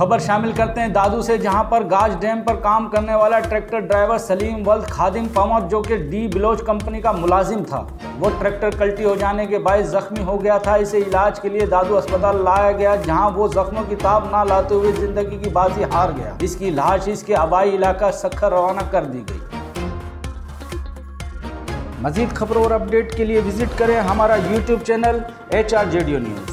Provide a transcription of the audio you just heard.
खबर शामिल करते हैं दादू से, जहाँ पर गाज डैम पर काम करने वाला ट्रैक्टर ड्राइवर सलीम वल्द खादिम पमत जो कि डी बिलोज कंपनी का मुलाजिम था। वो ट्रैक्टर कल्टी हो जाने के बाद जख्मी हो गया था। इसे इलाज के लिए दादू अस्पताल लाया गया, जहाँ वो जख्मों की ताब ना लाते हुए ज़िंदगी की बाजी हार गया। इसकी लाश इसके आबाई इलाका सखर रवाना कर दी गई। मजीद खबरों और अपडेट के लिए विज़िट करें हमारा YouTube channel H R news.